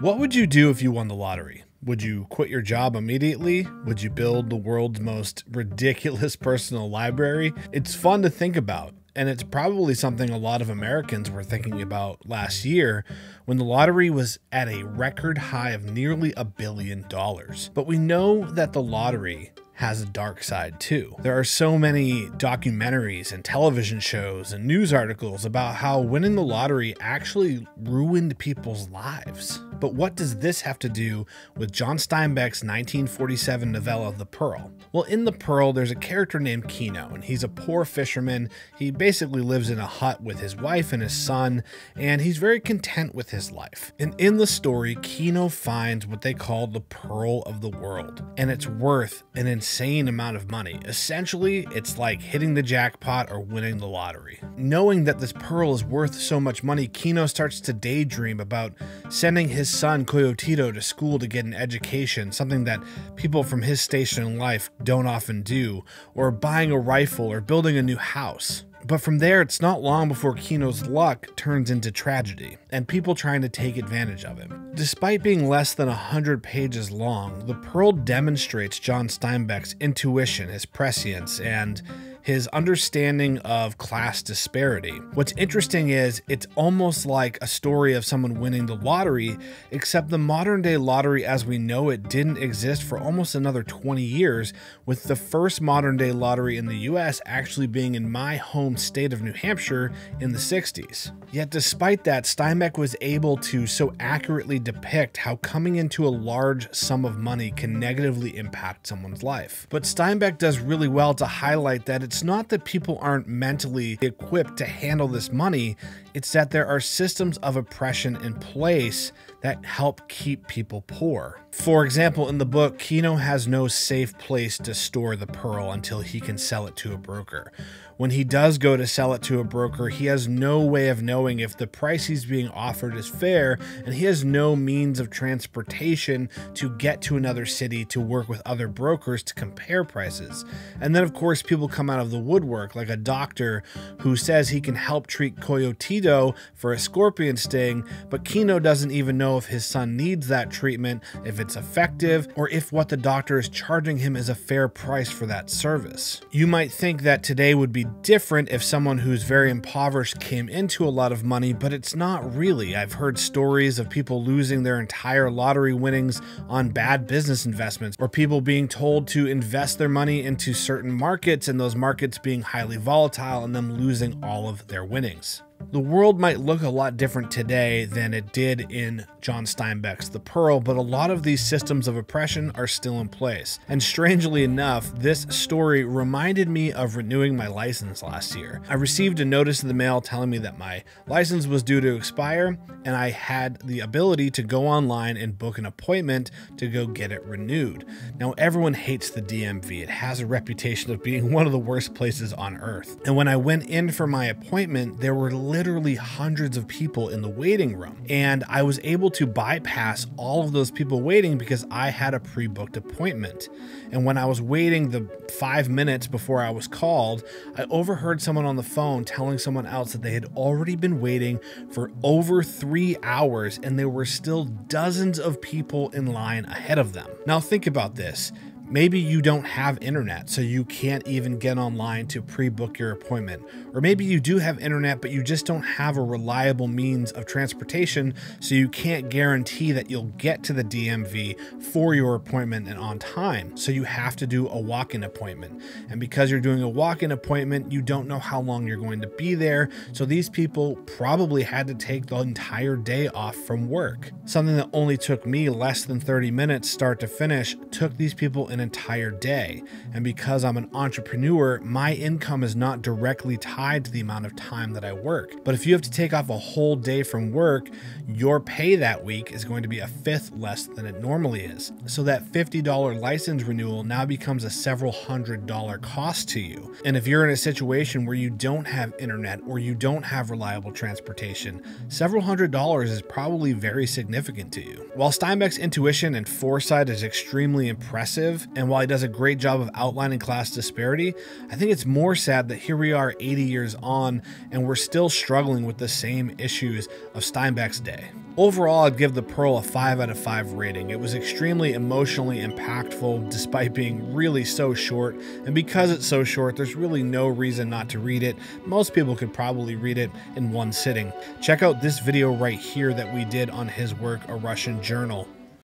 What would you do if you won the lottery? Would you quit your job immediately? Would you build the world's most ridiculous personal library? It's fun to think about, and it's probably something a lot of Americans were thinking about last year when the lottery was at a record high of nearly a billion dollars. But we know that the lottery has a dark side too. There are so many documentaries and television shows and news articles about how winning the lottery actually ruined people's lives. But what does this have to do with John Steinbeck's 1947 novella, The Pearl? Well, in The Pearl, there's a character named Kino, and he's a poor fisherman. He basically lives in a hut with his wife and his son, and he's very content with his life. And in the story, Kino finds what they call the Pearl of the World, and it's worth an insane amount of money. Essentially, it's like hitting the jackpot or winning the lottery. Knowing that this pearl is worth so much money, Kino starts to daydream about sending his son Coyotito to school to get an education, something that people from his station in life don't often do, or buying a rifle or building a new house. But from there, it's not long before Kino's luck turns into tragedy, and people trying to take advantage of him. Despite being less than 100 pages long, The Pearl demonstrates John Steinbeck's intuition, his prescience, and his understanding of class disparity. What's interesting is it's almost like a story of someone winning the lottery, except the modern day lottery as we know it didn't exist for almost another 20 years, with the first modern day lottery in the US actually being in my home state of New Hampshire in the 60s. Yet despite that, Steinbeck was able to so accurately depict how coming into a large sum of money can negatively impact someone's life. But Steinbeck does really well to highlight that it's not that people aren't mentally equipped to handle this money, it's that there are systems of oppression in place that help keep people poor. For example, in the book, Kino has no safe place to store the pearl until he can sell it to a broker. When he does go to sell it to a broker, he has no way of knowing if the price he's being offered is fair, and he has no means of transportation to get to another city to work with other brokers to compare prices. And then, of course, people come out of the woodwork, like a doctor who says he can help treat Coyotito for a scorpion sting, but Kino doesn't even know if his son needs that treatment, if it's effective, or if what the doctor is charging him is a fair price for that service. You might think that today would be different if someone who's very impoverished came into a lot of money, but it's not really. I've heard stories of people losing their entire lottery winnings on bad business investments, or people being told to invest their money into certain markets and those markets being highly volatile and them losing all of their winnings. The world might look a lot different today than it did in John Steinbeck's The Pearl, but a lot of these systems of oppression are still in place. And strangely enough, this story reminded me of renewing my license last year. I received a notice in the mail telling me that my license was due to expire, and I had the ability to go online and book an appointment to go get it renewed. Now, everyone hates the DMV, it has a reputation of being one of the worst places on earth. And when I went in for my appointment, there were literally hundreds of people in the waiting room. And I was able to bypass all of those people waiting because I had a pre booked appointment. And when I was waiting the five minutes before I was called, I overheard someone on the phone telling someone else that they had already been waiting for over three hours and there were still dozens of people in line ahead of them. Now, think about this. Maybe you don't have internet, so you can't even get online to pre book your appointment. Or maybe you do have internet, but you just don't have a reliable means of transportation, so you can't guarantee that you'll get to the DMV for your appointment and on time. So you have to do a walk in appointment. And because you're doing a walk in appointment, you don't know how long you're going to be there. So these people probably had to take the entire day off from work. Something that only took me less than 30 minutes start to finish took these people an entire day. And because I'm an entrepreneur, my income is not directly tied to the amount of time that I work. But if you have to take off a whole day from work, your pay that week is going to be a fifth less than it normally is. So that $50 license renewal now becomes a several hundred dollar cost to you. And if you're in a situation where you don't have internet or you don't have reliable transportation, several hundred dollars is probably very significant to you. While Steinbeck's intuition and foresight is extremely impressive, And while he does a great job of outlining class disparity, I think it's more sad that here we are 80 years on and we're still struggling with the same issues of Steinbeck's day. Overall, I'd give The Pearl a 5 out of 5 rating. It was extremely emotionally impactful despite being really so short, and because it's so short, there's really no reason not to read it. Most people could probably read it in one sitting. Check out this video right here that we did on his work, A Russian Journal.